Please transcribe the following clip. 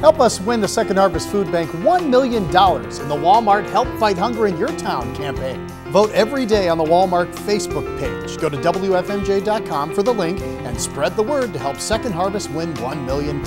Help us win the Second Harvest Food Bank $1 million in the Walmart Help Fight Hunger in Your Town campaign. Vote every day on the Walmart Facebook page. Go to WFMJ.com for the link and spread the word to help Second Harvest win $1 million.